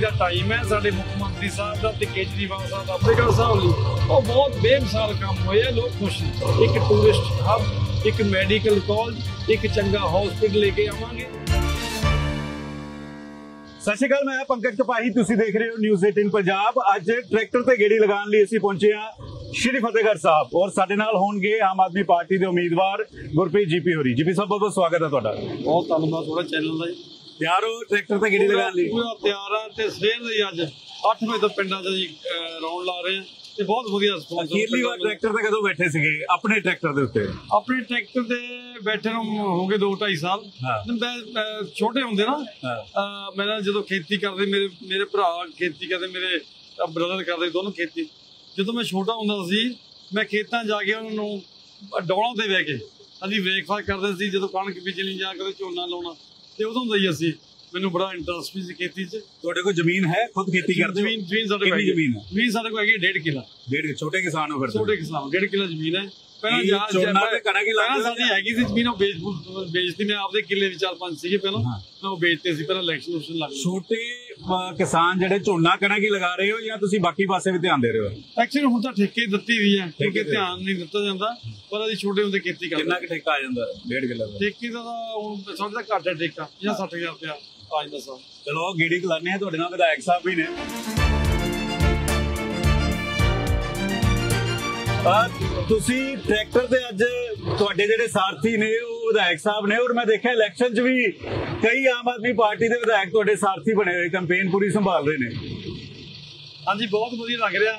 ਦਾ time ਹੈ ਸਾਡੇ ਮੁੱਖ ਮੰਤਰੀ ਸਾਹਿਬ ਦਾ ਤੇ ਕੇਜਰੀਵਾਲ ਸਾਹਿਬ ਦਾ ਫਤਿਹਗੜ੍ਹ ਸਾਹਿਬ ਲਈ। ਉਹ ਬਹੁਤ ਬੇਮਿਸਾਲ ਕੰਮ ਹੋਏ ਲੋਕ ਖੁਸ਼ ਨੇ। ਇੱਕ ਟੂਰਿਸਟ ਹਬ ਇੱਕ ਮੈਡੀਕਲ ਕਾਲਜ ਇੱਕ ਚੰਗਾ ਹਸਪੀਟਲ ਲੈ ਕੇ ਆਵਾਂਗੇ। ਸਤਿ ਸ਼੍ਰੀ ਅਕਾਲ, ਮੈਂ ਪੰਕਜ ਕਪਾਹੀ, ਤੁਸੀਂ ਦੇਖ ਰਹੇ ਹੋ ਨਿਊਜ਼ 18 ਪੰਜਾਬ। ਅੱਜ ਟਰੈਕਟਰ ਤੇ ਗੇੜੀ ਲਗਾਉਣ ਲਈ ਅਸੀਂ ਪਹੁੰਚੇ ਹਾਂ ਸ਼੍ਰੀ ਫਤਿਹਗੜ੍ਹ ਸਾਹਿਬ। ਔਰ ਸਾਡੇ ਨਾਲ ਹੋਣਗੇ ਆਮ ਆਦਮੀ ਪਾਰਟੀ ਦੇ ਉਮੀਦਵਾਰ ਗੁਰਪ੍ਰੀਤ ਜੀਪੀ ਹੋਰੀ ਜੀਪੀ ਸਾਹਿਬ ਬਹੁਤ ਬਹੁਤ ਸਵਾਗਤ ਹੈ ਤੁਹਾਡਾ। ਬਹੁਤ ਧੰਨਵਾਦ ਤੁਹਾਡਾ ਚੈਨਲ ਦਾ ਤਿਆਰ ਹੋ ਟਰੈਕਟਰ ਤੇ ਗੇੜੀ ਲਗਾਉਣ ਲਈ ਪੂਰਾ ਤਿਆਰ ਆ ਤੇ ਸਵੇਰ ਦੇ ਹੀ ਅੱਜ। 8 ਵਜੇ ਤੋਂ ਪਿੰਡਾਂ 'ਚ ਜੀ ਰੌਣ ਲਾ ਰਹੇ ਆ। ਤੇ ਬਹੁਤ ਵਧੀਆ ਰਿਸਪੌਂਸ ਅਖੀਰਲੀ ਵਾਰ ਟਰੈਕਟਰ ਤੇ ਕਦੋਂ ਬੈਠੇ ਸੀਗੇ? ਆਪਣੇ ਟਰੈਕਟਰ ਦੇ ਉੱਤੇ। ਆਪਣੇ ਟਰੈਕਟਰ ਤੇ ਬੈਠੇ ਨੂੰ ਹੋ ਗਏ 2 2.5 ਸਾਲ। ਹਾਂ। ਤੇ ਮੈਂ, ਅਹ, ਛੋਟੇ ਹੁੰਦੇ ਨਾ ਹਾਂ। ਅਹ, ਮੈਂ ਨਾ ਜਦੋਂ ਖੇਤੀ ਕਰਦੇ ਮੇਰੇ ਮੇਰੇ ਭਰਾ ਖੇਤੀ ਕਰਦੇ ਮੇਰੇ ਬ੍ਰਦਰ ਕਰਦੇ ਦੋਨੋਂ ਖੇਤੀ। ਜਦੋਂ ਮੈਂ ਛੋਟਾ ਹੁੰਦਾ ਸੀ ਮੈਂ ਖੇਤਾਂ ਜਾ ਕੇ ਉਹਨਾਂ ਨੂੰ ਡੌਲਾਂ ਤੇ ਬਹਿ ਕੇ ਅਸੀਂ ਬ੍ਰੇਕਫਾਸਟ ਕਰਦੇ ਸੀ ਜਦੋਂ ਕਣਕ ਬੀਜਣੀ ਜਾਂ ਕਦੇ ਝੋਨਾ ਲਾਉਣਾ। ਤੇ ਉਦੋਂ ਦਾ ਹੀ ਅਸੀਂ ਮੈਨੂੰ ਬੜਾ ਇੰਟਰਸਟ ਵੀ ਸੀ ਖੇਤੀ 'ਚ। ਤੁਹਾਡੇ ਕੋਲ ਜ਼ਮੀਨ ਹੈ? ਖੁਦ ਖੇਤੀ ਕਰਦੇ ਹੋ? ਜ਼ਮੀਨ ਜ਼ਮੀਨ ਸਾਡੇ ਕੋਲ ਕਿੰਨੀ ਹੈਗੀ ਜ਼ਮੀਨ ਹੈ? ਜ਼ਮੀਨ ਸਾਡੇ ਕੋਲ ਹੈਗੀ 1.5 ਕਿੱਲਾ। ਡੇਢ ਛੋਟੇ ਕਿਸਾਨ ਹੋ ਫਿਰ ਛੋਟੇ ਕਿਸਾਨ 1.5 ਕਿੱਲਾ ਜ਼ਮੀਨ ਹੈ। ਪਹਿਲਾਂ ਜਾ ਝੋਨਾ ਤੇ ਹੀ ਲਾਉਂਦੇ ਪਹਿਲਾਂ ਸਾਡੀ ਹੈਗੀ ਸੀ ਜ਼ਮੀਨ ਉਹ ਵੇਚ ਵੇਚਦੀ ਮੈਂ ਆਪਦੇ ਕਿੱਲੇ ਵੀ ਚਾਰ ਪੰਜ ਸੀਗੇ ਪਹਿਲਾਂ। ਮੈਂ ਉਹ ਵੇਚਤੇ ਸੀ ਪਹਿਲਾਂ ਇਲੈਕਸ਼ਨ ਉਲੈਕਸ਼ਨ ਲੱਗ ਛੋਟੇ ਕਿਸਾਨ ਜਿਹੜੇ ਝੋਨਾ ਕਣਕ ਹੀ ਲਗਾ ਰਹੇ ਹੋ ਜਾਂ ਤੁਸੀਂ ਬਾਕੀ ਪਾਸੇ ਵੀ ਧਿਆਨ ਦੇ ਰਹੇ ਹੋ? ਐਕਚੁਅਲੀ ਹੁਣ ਤਾਂ ਠੇਕੇ ਦਿੱਤੀ ਹੋਈ ਹੈ ਕਿਉਂਕਿ। ਧਿਆਨ ਨਹੀਂ ਦਿੱਤਾ ਜਾਂਦਾ ਪਰ ਅਸੀਂ ਛੋਟੇ ਹੁੰਦੇ ਖੇਤੀ ਕਰਦੇ। ਕਿੰਨਾ ਕੁ ਠੇਕਾ ਆ ਜਾਂਦਾ? ਡੇਢ ਕਿੱਲਾ ਦਾ। ਠੇਕੇ ਦਾ ਹੁਣ ਸਾਡੇ ਦਾ ਘੱਟ ਹੈ ਠੇਕਾ ਜਾਂ 60000 ਰੁਪਇਆ ਆ ਜਾਂਦਾ ਚਲੋ ਗੇੜੀ ਕਲਾਨੇ ਆ ਤੁਹਾਡੇ ਨਾਲ ਵਿਧਾਇਕ ਸਾਹਿਬ ਵੀ ਨੇ। ਤੁਸੀਂ ਟਰੈਕਟਰ ਤੇ ਅੱਜ ਤੁਹਾਡੇ ਜਿਹੜੇ ਸਾਰਥੀ ਨੇ, ਉਹ ਵਿਧਾਇਕ ਸਾਹਿਬ ਨੇ, ਔਰ ਮੈਂ ਦੇਖਿਆ ਇਲੈਕਸ਼ਨ 'ਚ ਵੀ ਕਈ ਆਮ ਆਦਮੀ ਪਾਰਟੀ ਦੇ ਵਿਧਾਇਕ ਤੁਹਾਡੇ ਸਾਰਥੀ ਬਣੇ ਹੋਏ ਕੈਂਪੇਨ ਪੂਰੀ ਸੰਭਾਲ ਰਹੇ ਨੇ। ਹਾਂਜੀ, ਬਹੁਤ ਵਧੀਆ ਲੱਗ ਰਿਹਾ,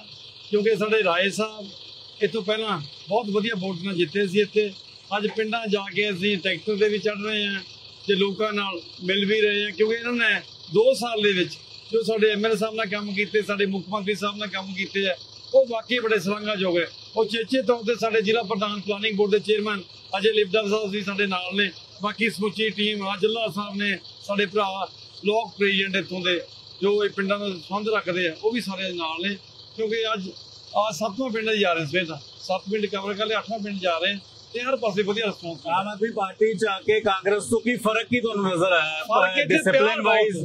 ਕਿਉਂਕਿ ਸਾਡੇ ਰਾਏ ਸਾਹਿਬ ਇਹ ਤੋਂ ਪਹਿਲਾਂ ਬਹੁਤ ਵਧੀਆ ਵੋਟ ਨਾਲ ਜਿੱਤੇ ਸੀ ਇੱਥੇ। ਅੱਜ ਪਿੰਡਾਂ ਜਾ ਕੇ ਅਸੀਂ ਟਰੈਕਟਰ ਦੇ ਵੀ ਚੜ ਰਹੇ ਹਾਂ ਤੇ ਲੋਕਾਂ ਨਾਲ ਮਿਲ ਵੀ ਰਹੇ ਹਾਂ, ਕਿਉਂਕਿ ਇਹਨਾਂ ਨੇ 2 ਸਾਲ ਦੇ ਵਿੱਚ ਜੋ ਸਾਡੇ ਐਮਐਲਏ ਸਾਹਿਬ ਨਾਲ ਕੰਮ ਕੀਤੇ, ਸਾਡੇ ਮੁੱਖ ਮੰਤਰੀ ਸਾਹਿਬ ਨਾਲ ਕੰਮ ਕੀਤੇ ਆ ਉਹ ਵਾਕਈ ਬੜੇ ਸ਼ਲਾਘਾਯੋਗ ਹੈ। ਉਹ ਚੇਚੇ ਤੌਰ ਤੇ ਸਾਡੇ ਜ਼ਿਲ੍ਹਾ ਪ੍ਰਧਾਨ ਪਲਾਨਿੰਗ ਬੋਰਡ ਦੇ ਚੇਅਰਮੈਨ ਅਜੇ ਲਿਬਡਲ ਸਾਹਿਬ ਵੀ ਸਾਡੇ ਨਾਲ ਨੇ। ਬਾਕੀ ਸਮੁੱਚੀ ਟੀਮ ਆਜੱਲਾ ਸਾਹਿਬ ਨੇ ਸਾਡੇ ਭਰਾ ਲੋਕ ਪ੍ਰੈਜ਼ੀਡੈਂਟ ਇੱਥੋਂ ਦੇ, ਜੋ ਇਹ ਪਿੰਡਾਂ ਨਾਲ ਸੰਬੰਧ ਰੱਖਦੇ ਆ, ਉਹ ਵੀ ਸਾਰੇ ਨਾਲ ਨੇ। ਕਿਉਂਕਿ ਅੱਜ ਆ ਸੱਤਵਾਂ ਪਿੰਡ ਜਾ ਰਹੇ ਸਵੇਰ ਦਾ। ਸੱਤ ਪਿੰਡ ਕਵਰ ਕਰ ਲਏ, ਅੱਠਵਾਂ ਪਿੰਡ ਜਾ ਰਹੇ ਤੇ ਹਰ ਪਾਸੇ ਵਧੀਆ ਰਿਸਪੌਂਸ ਆਮ ਆਦਮੀ ਪਾਰਟੀ 'ਚ ਆ ਕੇ ਕਾਂਗਰਸ ਤੋਂ ਕੀ ਫ਼ਰਕ ਕੀ ਤੁਹਾਨੂੰ ਨਜ਼ਰ ਆਇਆ? ਡਿਸਪਲਿਨ ਵਾਈਜ਼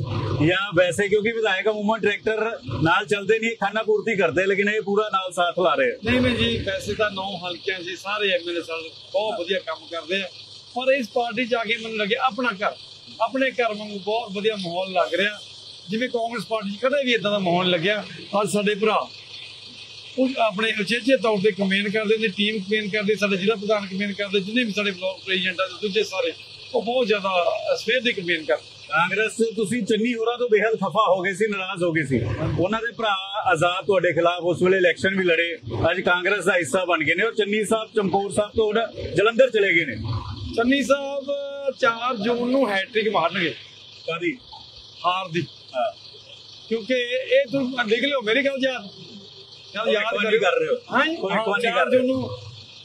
ਜਾਂ ਵੈਸੇ ਕਿਉਂਕਿ ਵਿਧਾਇਕ ਅਮੂਮਨ ਟਰੈਕਟਰ ਨਾਲ ਚੱਲਦੇ ਨਹੀਂ ਖਾਨਾ ਪੂਰਤੀ ਕਰਦੇ ਲੇਕਿਨ ਇਹ ਪੂਰਾ ਨਾਲ ਸਾਥ ਲਾ ਰਹੇ ਨਹੀਂ ਨਹੀਂ ਜੀ ਵੈਸੇ ਤਾਂ ਨੌ ਹਲਕਿਆਂ 'ਚ ਸਾਰੇ ਐਮਐਲਏ ਸਾਹਿਬ ਬਹੁਤ ਵਧੀਆ ਕੰਮ ਕਰਦੇ ਆ। ਪਰ ਇਸ ਪਾਰਟੀ 'ਚ ਆ ਕੇ ਮੈਨੂੰ ਲੱਗਿਆ ਆਪਣਾ ਘਰ ਆਪਣੇ ਘਰ ਵਾਂਗੂ ਬਹੁਤ ਵਧੀਆ ਮਾਹੌਲ ਲੱਗ ਰਿਹਾ। ਜਿਵੇਂ ਕਾਂਗਰਸ ਪਾਰਟੀ 'ਚ ਕਦੇ ਵੀ ਇਦਾਂ ਦਾ ਮਾਹੌਲ ਲੱਗਿਆ ਅੱਜ ਸਾਡੇ ਭਰਾ ਉਹ ਆਪਣੇ ਉਚੇਚੇ ਤੌਰ ਤੇ ਕਮੇਨ ਕਰਦੇ ਨੇ ਟੀਮ ਕਮੇਨ ਕਰਦੇ ਸਾਡੇ ਜ਼ਿਲ੍ਹਾ ਪ੍ਰਧਾਨ ਕਮੇਨ ਕਰਦੇ ਜਿੰਨੇ ਵੀ ਸਾਡੇ ਬਲਾਕ ਪ੍ਰੈਜ਼ੀਡੈਂਟ ਆ ਦੂਜੇ ਸਾਰੇ ਉਹ ਬਹੁਤ ਜ਼ਿਆਦਾ ਸਵੇਰ ਦੇ ਕਮੇਨ ਕਰਦੇ। ਕਾਂਗਰਸ ਤੁਸੀਂ ਚੰਨੀ ਹੋਰਾਂ ਤੋਂ ਬੇਹੱਦ ਖਫਾ ਹੋ ਗਏ ਸੀ ਨਾਰਾਜ਼ ਹੋ ਗਏ ਸੀ। ਉਹਨਾਂ ਦੇ ਭਰਾ ਆਜ਼ਾਦ ਤੁਹਾਡੇ ਖਿਲਾਫ ਉਸ ਵੇਲੇ ਇਲੈਕਸ਼ਨ ਵੀ ਲੜੇ। ਅੱਜ ਕਾਂਗਰਸ ਦਾ ਹਿੱਸਾ ਬਣ ਗਏ ਨੇ। ਔਰ ਚੰਨੀ ਸਾਹਿਬ ਚਮਕੌਰ ਸਾਹਿਬ ਤੋਂ ਜਲੰਧਰ ਚਲੇ ਗਏ ਨੇ। ਚੰਨੀ ਸਾਹਿਬ 4 ਜੂਨ ਨੂੰ ਹੈਟ੍ਰਿਕ ਮਾਰਨਗੇ। ਕਾਦੀ ਹਾਰ ਦੀ। ਕਿਉਂਕਿ ਇਹ ਤੁਸੀਂ ਦੇਖ ਲਿਓ ਮੇਰੇ ਖਿਆਲ ਯਾਰ ਚੱਲ ਯਾਦ ਕਰ ਰਹੇ ਹੋ। ਹਾਂ ਕੋਈ ਹਾਂ, ਨਹੀਂ ਚਾਰ ਕਰ ਰਹੇ। ਨੂੰ